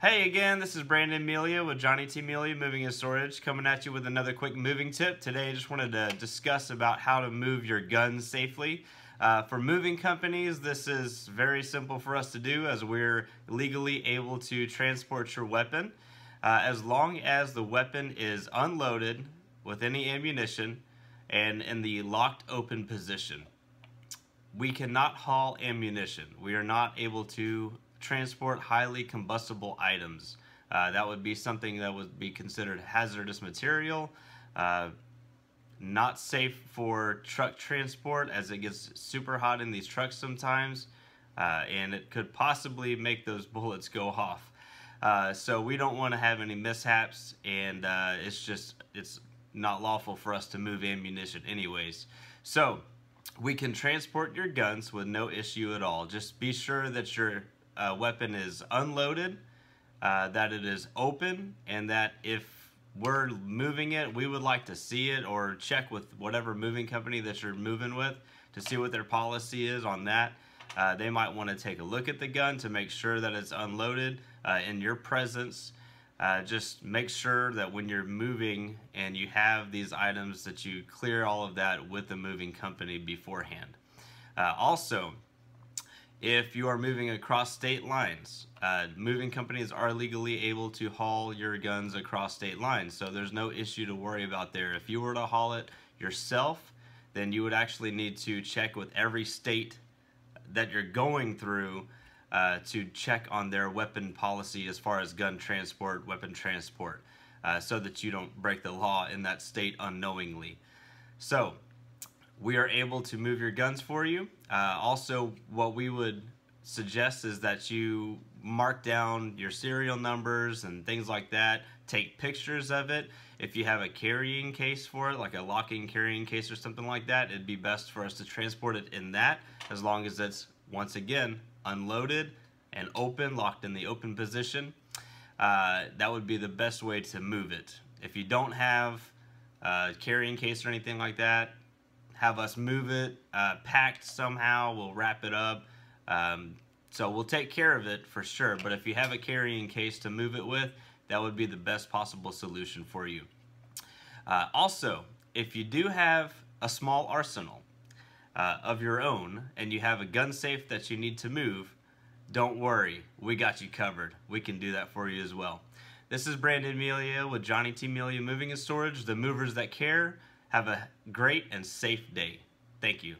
Hey again, this is Brandon Melia with Johnny T. Melia Moving and Storage coming at you with another quick moving tip. Today I just wanted to discuss about how to move your guns safely. Uh, for moving companies, this is very simple for us to do as we're legally able to transport your weapon. Uh, as long as the weapon is unloaded with any ammunition and in the locked open position. We cannot haul ammunition. We are not able to transport highly combustible items. Uh, that would be something that would be considered hazardous material, uh, not safe for truck transport as it gets super hot in these trucks sometimes, uh, and it could possibly make those bullets go off. Uh, so we don't want to have any mishaps, and uh, it's just it's not lawful for us to move ammunition anyways. So we can transport your guns with no issue at all. Just be sure that your uh, weapon is unloaded, uh, that it is open, and that if we're moving it, we would like to see it or check with whatever moving company that you're moving with to see what their policy is on that. Uh, they might want to take a look at the gun to make sure that it's unloaded uh, in your presence. Uh, just make sure that when you're moving and you have these items that you clear all of that with the moving company beforehand. Uh, also, if you are moving across state lines. Uh, moving companies are legally able to haul your guns across state lines, so there's no issue to worry about there. If you were to haul it yourself, then you would actually need to check with every state that you're going through uh, to check on their weapon policy as far as gun transport, weapon transport, uh, so that you don't break the law in that state unknowingly. So, we are able to move your guns for you. Uh, also, what we would suggest is that you mark down your serial numbers and things like that. Take pictures of it. If you have a carrying case for it, like a locking carrying case or something like that, it'd be best for us to transport it in that as long as it's, once again, unloaded and open, locked in the open position. Uh, that would be the best way to move it. If you don't have a carrying case or anything like that, have us move it, uh, packed somehow. We'll wrap it up. Um, so we'll take care of it for sure. But if you have a carrying case to move it with, that would be the best possible solution for you. Uh, also, if you do have a small arsenal uh, of your own and you have a gun safe that you need to move, don't worry, we got you covered. We can do that for you as well. This is Brandon Melia with Johnny T. Melia Moving and Storage, the movers that care. Have a great and safe day. Thank you.